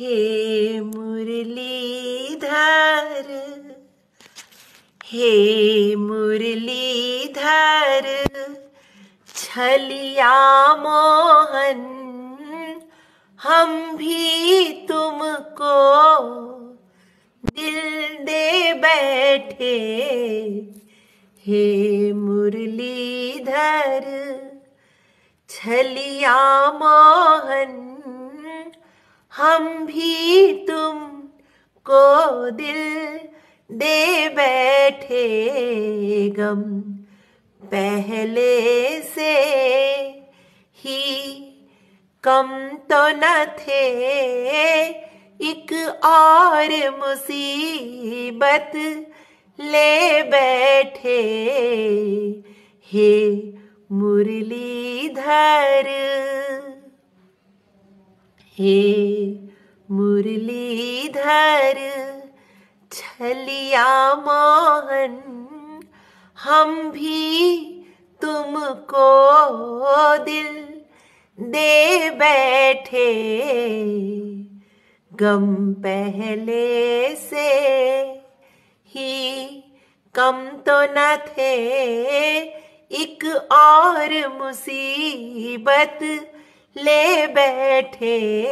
हे मुरलीधर हे मुरलीधर, छलिया मोहन, हम भी तुमको दिल दे बैठे। हे मुरलीधर, छलिया मोहन हम भी तुम को दिल दे बैठे गम। पहले से ही कम तो न थे। एक और मुसीबत ले बैठे। हे मुरलीधर हे मुरलीधर, छलिया मोहन, हम भी तुमको दिल दे बैठे। गम पहले से ही कम तो न थे, एक और मुसीबत ले बैठे।